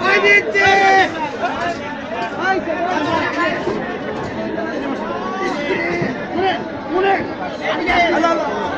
Hadi gel. Al al al.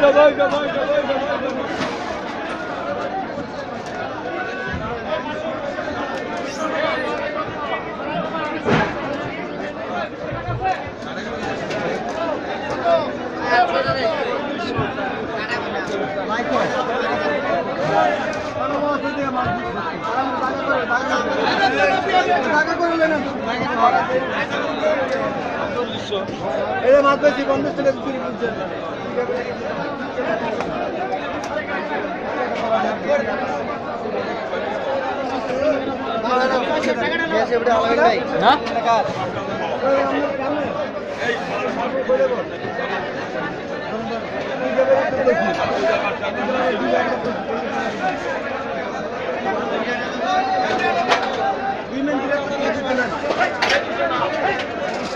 ভাই ভাই ওই এটা মাছ বেশি বন্ধ ছিল চুরি বুঝছেন না? দুই মিনিট